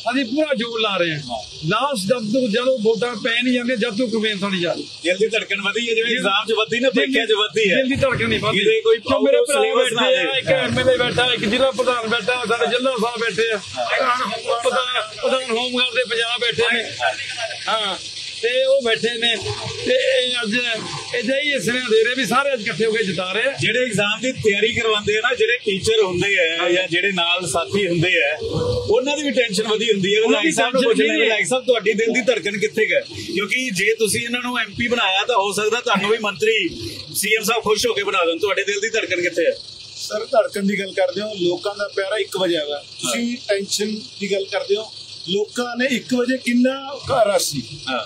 ਅਸੀਂ ਪੂਰਾ ਜੋਰ ਲਾ ਰਹੇ ਹਾਂ। ਲਾਸਟ ਜਦ ਤੱਕ ਜਦੋਂ ਵੋਟਾਂ ਪੈ ਨਹੀਂ ਜਾਂਦੀਆਂ ਜਦ ਤੱਕ ਕੰਪੇਨ ਸਾਡੀ ਜਾ ਰਹੀ ਦਿਲ ਦੀ ਧੜਕਣ ਵਧੀ ਹੈ ਜਿਵੇਂ ਐਗਜ਼ਾਮ ਚ ਵਧੀ ਨਾ ਪ੍ਰੀਖਿਆ ਚ ਵਧੀ ਹੈ। ਦਿਲ ਦੀ ਧੜਕਨ ਨਹੀਂ ਵੱਧਦੀ ਕਿਤੇ ਕੋਈ ਮੇਰੇ ਭਰਾ ਬੈਠੇ ਆ। ਇੱਕ ਐਮਐਲਏ ਬੈਠਾ ਇੱਕ ਜ਼ਿਲ੍ਹਾ ਪ੍ਰਧਾਨ ਬੈਠਾ ਸਾਡੇ ਜ਼ਿਲ੍ਹਾ ਸਾਹਿਬ ਬੈਠੇ ਆ। ਪ੍ਰਧਾਨ ਪ੍ਰਧਾਨ ਹੋਮਗਾਰਡ ਦੇ ਪੰਜਾਬ ਬੈਠੇ ਨੇ। ਹਾਂ। ਤੇ ਉਹ ਬੈਠੇ ਨੇ। ਤੇ ਇਹ ਅੱਜ ਇਹਦੇ ਹੀ ਸੁਨੇਹਾ ਦੇ ਰਹੇ ਵੀ ਸਾਰੇ ਅੱਜ ਇਕੱਠੇ ਹੋ ਕੇ ਜਿਤਾ ਰਹੇ ਆ। ਜਿਹੜੇ ਐਗਜ਼ਾਮ ਦੀ ਤਿਆਰੀ ਕਰਵਾਉਂਦੇ ਆ ਨਾ ਜਿਹੜੇ ਟੀਚਰ ਹੁੰਦੇ ਆ ਜਾਂ ਜਿਹੜੇ ਨਾਲ ਸਾਥੀ ਹੁੰਦੇ ਆ ਉਹਨਾਂ ਦੀ ਵੀ ਟੈਨਸ਼ਨ ਵਧੀ ਹੁੰਦੀ ਹੈ ਉਹਨਾਂ ਦੀ ਵਿਧਾਇਕ ਸਾਹਿਬ ਨੂੰ ਪੁੱਛਣਾ ਹੈ। ਵਿਧਾਇਕ ਸਾਹਿਬ ਤੁਹਾਡੀ ਦਿਲ ਦੀ ਧੜਕਣ ਕਿੱਥੇ ਗਏ ਕਿਉਂਕਿ ਜੇ ਤੁਸੀਂ ਇਹਨਾਂ ਨੂੰ ਐਮਪੀ ਬਣਾਇਆ ਤਾਂ ਹੋ ਸਕਦਾ ਤੁਹਾਨੂੰ ਵੀ ਮੰਤਰੀ ਸੀਐਮ ਸਾਹਿਬ ਖੁਸ਼ ਹੋ ਕੇ ਬਣਾ ਦੇਣ। ਤੁਹਾਡੇ ਦਿਲ ਦੀ ਧੜਕਣ ਕਿੱਥੇ ਹੈ? ਸਰ ਧੜਕਣ ਦੀ ਗੱਲ ਕਰਦੇ ਹੋ ਲੋਕਾਂ ਦਾ ਪਿਆਰਾ 1 ਵਜੇ ਆਗਾ ਤੁਸੀਂ ਟੈਨਸ਼ਨ ਦੀ ਗੱਲ ਕਰਦੇ ਹੋ ਲੋਕਾਂ ਨੇ 1 ਵਜੇ ਕਿੰਨਾ ਘਰ ਸੀ ਹਾਂ।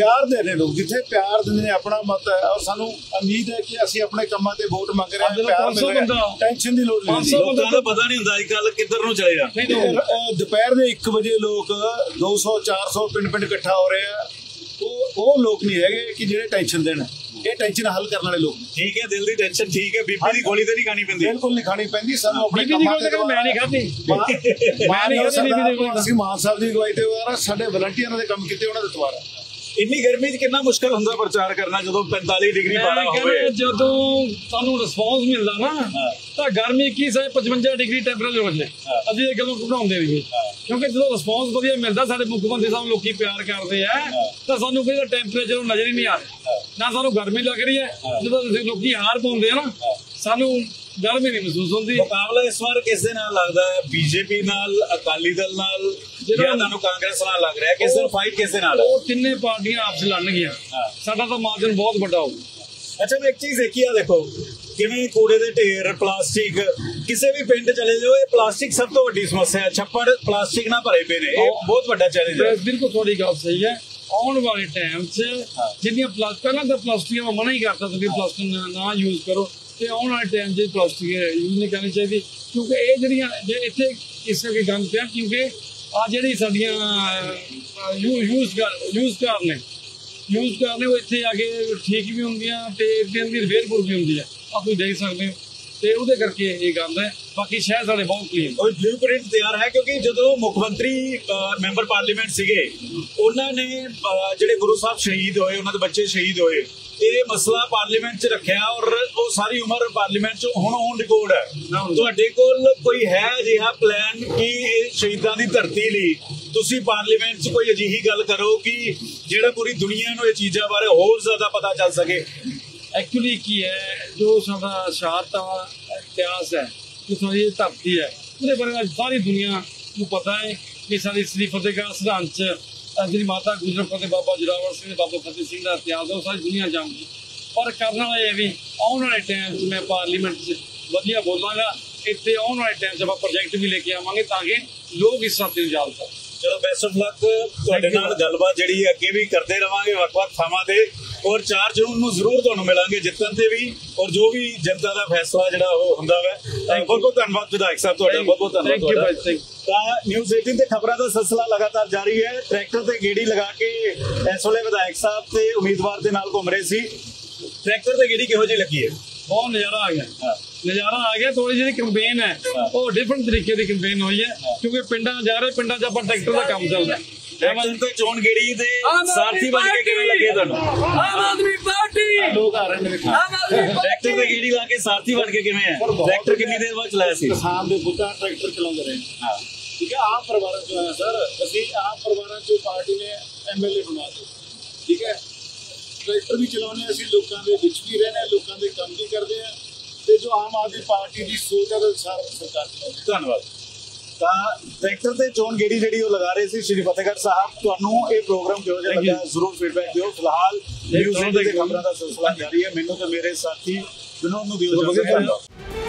ਪਿਆਰ ਦੇ ਰਹੇ ਲੋਕ ਜਿੱਥੇ ਪਿਆਰ ਦਿੰਦੇ ਨੇ ਆਪਣਾ ਮਤ ਹੈ। ਔਰ ਸਾਨੂੰ ਉਮੀਦ ਹੈ ਕਿ ਅਸੀਂ ਆਪਣੇ ਕੰਮਾਂ ਤੇ ਵੋਟ ਮੰਗ ਰਹੇ ਹਾਂ ਪਿਆਰ 500 ਮਿਲ ਰਿਹਾ। ਟੈਨਸ਼ਨ ਦੀ ਲੋੜ ਨਹੀਂ। 500 ਲੋਕਾਂ ਦਾ ਪਤਾ ਨਹੀਂ ਹੁੰਦਾ ਅੱਜ ਕੱਲ ਕਿੱਧਰ ਨੂੰ ਚਲੇ ਜਾਣ ਦੁਪਹਿਰ ਦੇ 1 ਵਜੇ ਲੋਕ 200 400 ਪਿੰਡ ਪਿੰਡ ਇਕੱਠਾ ਹੋ ਰਹੇ ਆ। ਉਹ ਉਹ ਲੋਕ ਨਹੀਂ ਹੈਗੇ ਕਿ ਜਿਹੜੇ ਟੈਨਸ਼ਨ ਦੇਣ। ਇਹ ਟੈਨਸ਼ਨ ਹੱਲ ਕਰਨ ਵਾਲੇ ਲੋਕ ਨੇ। ਠੀਕ ਹੈ ਦਿਲ ਦੀ ਟੈਨਸ਼ਨ ਠੀਕ ਹੈ ਬੀਪੀ ਦੀ ਗੋਲੀ ਤੇ ਨਹੀਂ ਖਾਣੀ ਪੈਂਦੀ। ਬਿਲਕੁਲ ਨਹੀਂ ਖਾਣੀ ਪੈਂਦੀ। ਸਾਨੂੰ ਆਪਣੇ ਬੀਬੀ ਦੀ ਗੱਲ ਤੇ ਮੈਂ ਨਹੀਂ ਖਾਧੀ। ਮੈਂ ਨਹੀਂ ਬੀਬੀ ਦੀ ਗੋਲੀ। ਅਸੀਂ ਮਾਨ ਸਾਹਿਬ ਦੀ ਅਗਵਾਈ ਤੇ ਦੁਆਰਾ ਸਾਡੇ ਵਲੰਟੀਅਰਾਂ ਦੇ ਕੰਮ ਕੀਤੇ ਉਹਨਾਂ ਦੇ ਦੁਆਰਾ ਇੰਨੀ ਗਰਮੀ 'ਚ ਕਿੰਨਾ ਮੁਸ਼ਕਲ ਹੁੰਦਾ ਪ੍ਰਚਾਰ ਕਰਨਾ ਜਦੋਂ 45 ਡਿਗਰੀ ਪਾਰਾ ਹੋਵੇ? ਜਦੋਂ ਸਾਨੂੰ ਰਿਸਪੌਂਸ ਮਿਲਦਾ ਨਾ ਤਾਂ ਗਰਮੀ ਕੀ ਸੇ 55 ਡਿਗਰੀ ਟੈਂਪਰੇਚਰ ਹੋ ਜਾਏ ਅਸੀਂ ਇਹ ਗੱਲੋਂ ਘਬਰਾਉਂਦੇ ਨਹੀਂ ਕਿਉਂਕਿ ਜਦੋਂ ਰਿਸਪੌਂਸ ਵਧੀਆ ਮਿਲਦਾ ਸਾਡੇ ਮੁੱਖ ਮੰਤਰੀ ਸਾਹਿਬ ਲੋਕੀ ਪਿਆਰ ਕਰਦੇ ਆ ਤਾਂ ਸਾਨੂੰ ਕੋਈ ਟੈਂਪਰੇਚਰ ਨਜ਼ਰ ਹੀ ਨਹੀਂ ਆ ਰਿਹਾ। ਨਾ ਸਾਨੂੰ ਗਰਮੀ ਲੱਗ ਰਹੀ ਹੈ ਜਦੋਂ ਲੋਕੀ ਹਾਰ ਪਾਉਂਦੇ ਆ ਨਾ ਸਾਨੂੰ ਗਰਮੀ ਨਹੀਂ ਮਹਿਸੂਸ ਹੁੰਦੀ। ਮੁਕਾਬਲਾ ਇਸ ਵਾਰ ਕਿਸ ਦੇ ਨਾਲ ਲੱਗਦਾ ਹੈ? ਬੀਜੇਪੀ ਨਾਲ ਅਕਾਲੀ ਦਲ ਨਾਲ ਜਿਹੜਾ- ਤੁਹਾਨੂੰ ਕਾਂਗਰਸ ਨਾਲ ਲੱਗ ਰਿਹਾ ਕਿਸ ਦਿਨ ਫਾਈਟ ਕਿਸ ਦੇ ਨਾਲ? ਉਹ ਤਿੰਨੇ ਪਾਰਟੀਆਂ ਆਪਸ ਲੜਨਗੀਆਂ। ਸਾਡਾ ਤਾਂ ਮਾਰਜਨ ਬਹੁਤ ਵੱਡਾ ਹੋਊ। ਅੱਛਾ ਮੈਂ ਇੱਕ ਚੀਜ਼ ਦੇਖੀ ਆ ਦੇਖੋ। ਕਿਵੇਂ ਕੂੜੇ ਦੇ ਢੇਰ ਪਲਾਸਟਿਕ ਕਿਸੇ ਵੀ ਪਿੰਡ ਚਲੇ ਜਾਓ ਇਹ ਪਲਾਸਟਿਕ ਸਭ ਤੋਂ ਵੱਡੀ ਸਮੱਸਿਆ ਹੈ। ਛੱਪੜ ਪਲਾਸਟਿਕ ਨਾਲ ਭਰੇ ਪਏ ਨੇ। ਇਹ ਬਹੁਤ ਵੱਡਾ ਚੈਲੰਜ ਹੈ। ਬਿਲਕੁਲ ਤੁਹਾਡੀ ਗੱਲ ਸਹੀ ਹੈ। ਆਉਣ ਵਾਲੇ ਟਾਈਮ 'ਚ ਜਿੰਨੀਆਂ ਪਲਾਸਟਿਕ ਪਹਿਲਾਂ ਤਾਂ ਪਲਾਸਟਿਕ ਮਨਾ ਹੀ ਕਰਤਾ ਸੀ ਪਲਾਸਟਿਕ ਨਾ ਯੂਜ਼ ਕਰੋ। ਤੇ ਆਉਣ ਵਾਲੇ ਟਾਈਮ 'ਚ ਪਲਾਸਟਿਕ ਯੂਜ਼ ਨਹੀਂ ਕਰਨੀ ਚਾਹੀਦੀ, ਕਿਉਂਕਿ ਇਹ ਜਿਹੜੀਆਂ, ਜੇ ਇੱਥੇ ਇਸ ਕਰਕੇ ਗੰਦ ਪਿਆ, ਕਿਉਂਕਿ ਆ ਜਿਹੜੀ ਸਾਡੀਆਂ ਯੂਜ਼ ਕਰ ਯੂਜ਼ ਕਰ ਨੇ, ਯੂਜ਼ ਕਰਨੇ ਉਹ ਇੱਥੇ ਆ ਕੇ ਠੀਕ ਵੀ ਹੁੰਦੀਆਂ ਤੇ ਇੱਥੇ ਦੀ ਰਿਪੇਅਰ ਵੀ ਹੁੰਦੀ ਹੈ ਆ ਤੁਸੀਂ ਦੇਖ ਸਕਦੇ ਹੋ। ਤੇ ਉਹਦੇ ਕਰਕੇ ਇਹ ਗੰਦ ਹੈ। ਬਾਕੀ ਸ਼ਹਿਰ ਸਾਡੇ ਬਹੁਤ ਕਲੀਨ ਉਹ ਬਲੂਪ੍ਰਿੰਟ ਤਿਆਰ ਹੈ ਕਿਉਂਕਿ ਜਦੋਂ ਮੁੱਖ ਮੰਤਰੀ ਮੈਂਬਰ ਪਾਰਲੀਮੈਂਟ ਸੀਗੇ ਉਹਨਾਂ ਨੇ ਜਿਹੜੇ ਗੁਰੂ ਸਾਹਿਬ ਸ਼ਹੀਦ ਹੋਏ ਉਹਨਾਂ ਦੇ ਬੱਚੇ ਸ਼ਹੀਦ ਹੋਏ ਇਹ ਮਸਲਾ ਪਾਰਲੀਮੈਂਟ 'ਚ ਰੱਖਿਆ ਔਰ ਉਹ ਸਾਰੀ ਉਮਰ ਪਾਰਲੀਮੈਂਟ 'ਚ ਹੁਣ ਔਨ ਰਿਕਾਰਡ ਹੈ। ਤੁਹਾਡੇ ਕੋਲ ਕੋਈ ਹੈ ਅਜਿਹਾ ਪਲਾਨ ਕਿ ਇਹ ਸ਼ਹੀਦਾਂ ਦੀ ਧਰਤੀ ਲਈ ਤੁਸੀਂ ਪਾਰਲੀਮੈਂਟ 'ਚ ਕੋਈ ਅਜਿਹੀ ਗੱਲ ਕਰੋ ਕਿ ਜਿਹੜਾ ਪੂਰੀ ਦੁਨੀਆ ਨੂੰ ਇਹ ਚੀਜ਼ਾਂ ਬਾਰੇ ਹੋਰ ਜ਼ਿਆਦਾ ਪਤਾ ਚੱਲ ਸਕੇ? ਐਕਚੁਅਲੀ ਕੀ ਹੈ, ਜੋ ਸਾਡਾ ਸ਼ਹਾਦਤ ਦਾ ਇਤਿਹਾਸ ਹੈ, ਜੋ ਸਾਡੀ ਇਹ ਧਰਤੀ ਹੈ, ਉਹਦੇ ਬਾਰੇ ਅੱਜ ਸਾਰੀ ਦੁਨੀਆ ਨੂੰ ਪਤਾ ਹੈ ਕਿ ਸਾਡੀ ਸ੍ਰੀ ਫਤਿਹਗੜ੍ਹ ਸਰਹੰਦ ਚ, ਅਹ ਜਿਹੜੀ ਮਾਤਾ ਗੁਜਰ ਫਤਿਹ ਬਾਬਾ ਜੁਰਾਵਰ ਸਿੰਘ ਬਾਬਾ ਫਤਿਹ ਸਿੰਘ ਦਾ ਇਤਿਹਾਸ ਹੈ, ਉਹ ਸਾਰੀ ਦੁਨੀਆ ਜਾਣਦੀ ਪਰ ਕਰਨ ਵਾਲਾ ਇਹ ਵੀ, ਆਉਣ ਵਾਲੇ ਟਾਈਮ 'ਚ ਮੈਂ ਪਾਰਲੀਮੈਂਟ 'ਚ ਵਧੀਆ ਬੋਲਾਂਗਾ, ਇੱਥੇ ਆਉਣ ਵਾਲੇ ਟਾਈਮ 'ਚ ਆਪਾਂ ਪ੍ਰੋਜੈਕਟ ਵੀ ਲੈ ਕੇ ਆਵਾਂਗੇ ਤਾਂ ਕਿ ਲੋਕ ਇਸ ਸਾਥੀ ਨੂੰ ਜਾਣ ਸਕਣ ਚਲੋ ਬੈਸਟ ਆਫ ਲੱਕ ਤੁਹਾਡੇ. ਨਾਲ ਗੱਲਬਾਤ ਜਿਹੜੀ ਹੈ ਅੱਗੇ ਵੀ ਕਰਦੇ ਰਵਾਂਗੇ ਵੱਖ-ਵੱਖ ਥਾਵਾਂ ਤੇ। ਔਰ 4 ਜੂਨ ਨੂੰ ਜ਼ਰੂਰ ਤੁਹਾਨੂੰ ਮਿਲਾਂਗੇ ਜਿੱਤਣ ਤੇ ਵੀ। ਔਰ ਜੋ ਵੀ ਜਨਤਾ ਦਾ ਫੈਸਲਾ ਜਿਹੜਾ ਉਹ ਹੁੰਦਾ ਵੈ ਬਹੁਤ ਬਹੁਤ ਧੰਨਵਾਦ ਵਿਧਾਇਕ ਸਾਹਿਬ ਤੁਹਾਡਾ ਬਹੁਤ ਬਹੁਤ ਧੰਨਵਾਦ you, ਤੁਹਾਡਾ। ਭਾਈ, you. ਤਾਂ ਨਿਊਜ਼ 18 ਤੇ ਖਬਰਾਂ ਦਾ ਸਿਲਸਿਲਾ ਲਗਾਤਾਰ ਜਾਰੀ ਹੈ। ਟਰੈਕਟਰ ਤੇ ਗੇੜੀ ਲਗਾ ਕੇ ਇਸ ਵੇਲੇ ਵਿਧਾਇਕ ਸਾਹਿਬ ਤੇ ਉਮੀਦਵਾਰ ਦੇ ਨਾਲ ਘੁੰਮ ਰਹੇ ਸੀ। ਟਰੈਕਟਰ ਤੇ ਗੇੜੀ ਕਿਹੋ ਜਿਹੀ ਲੱਗੀ ਹੈ? ਬਹੁਤ ਨਜ਼ਾਰਾ ਆ ਗਿਆ। ਨਜ਼ਾਰਾ ਆ ਗਿਆ ਥੋੜੀ ਜਿਹੀ ਕੰਪੇਨ ਹੈ। ਉਹ ਡਿਫਰੈਂਟ ਤਰੀਕੇ ਦੀ ਕੰਪੇਨ ਹੋਈ ਹੈ ਕਿਉਂਕਿ ਪਿੰਡਾਂ ਜਾ ਰਹੇ ਪਿੰਡਾਂ 'ਚ ਆਪਾਂ ਟਰੈਕਟਰ ਦਾ ਕੰਮ ਚੱਲਦਾ। ਹੈ ਟਰੈਕਟਰ ਤੇ ਚੋਣ ਗੇੜੀ ਦੇ ਸਾਰਥੀ ਬਣ ਕੇ ਕਿਵੇਂ ਲੱਗੇ ਤੁਹਾਨੂੰ? ਆਮ ਆਦਮੀ ਪਾਰਟੀ! ਲੋਕ ਆ ਰਹੇ ਨੇ ਵੇਖੋ ਆਮ ਆਦਮੀ ਟਰੈਕਟਰ ਤੇ ਗੇੜੀ ਲਾ ਕੇ ਸਾਰਥੀ ਬਣ ਕੇ ਕਿਵੇਂ ਹੈ? ਟਰੈਕਟਰ ਕਿੰਨੀ ਦੇਰ ਬਾਅਦ ਚਲਾਇਆ ਸੀ? ਕਿਸਾਨ ਦੇ ਪੁੱਤਾਂ ਟਰੈਕਟਰ ਚਲਾਉਂਦੇ ਰਹੇ। ਹਾਂ। ਠੀਕ ਹੈ ਆਮ ਪਰਿਵਾਰਾਂ ਚੋਂ ਆਇਆ ਸਰ। ਅਸੀਂ ਆਮ ਪਰਿਵਾਰਾਂ ਚੋਂ ਪਾਰਟੀ ਨੇ ਐਮਐਲਏ ਬਣਾ ਦਿੱਤੇ। ਠੀਕ ਹੈ ਟਰੈਕਟਰ ਵੀ ਚਲਾਉਂਦੇ ਹਾਂ ਅਸੀਂ ਲੋਕਾਂ ਦੇ ਵਿੱਚ ਵੀ ਰਹਿੰਦੇ ਹਾਂ ਲੋਕਾਂ ਦੇ ਕੰਮ ਵੀ ਕਰਦੇ ਆ ਤੇ ਜੋ ਆਮ ਆਦਮੀ ਪਾਰਟੀ ਦੀ ਸੋਚ ਹੈ ਉਹ ਸਾਰ ਸਰਕਾਰ ਹੈ ਧੰਨਵਾਦ ਤਾਂ ਟਰੈਕਟਰ ਤੇ ਚੋਣ ਗੇੜੀ ਜਿਹੜੀ ਉਹ ਲਗਾ ਰਹੇ ਸੀ ਸ਼੍ਰੀ ਫਤਿਹਗੜ੍ਹ ਸਾਹਿਬ ਤੁਹਾਨੂੰ ਇਹ ਪ੍ਰੋਗਰਾਮ ਕਿਹੋ ਜਿਹਾ. ਲੱਗਾ ਜ਼ਰੂਰ ਫੀਡਬੈਕ ਦਿਓ ਫਿਲਹਾਲ ਨਿਊਜ਼ ਦੇ. ਖਬਰਾਂ ਦਾ ਸਿਲਸਿਲਾ ਜਾਰੀ ਹੈ ਮੈਨੂੰ ਤੇ ਮੇਰੇ ਸਾਥੀ ਵਿਨੋਦ ਨੂੰ ਦਿਓ। ਧੰਨਵਾਦ।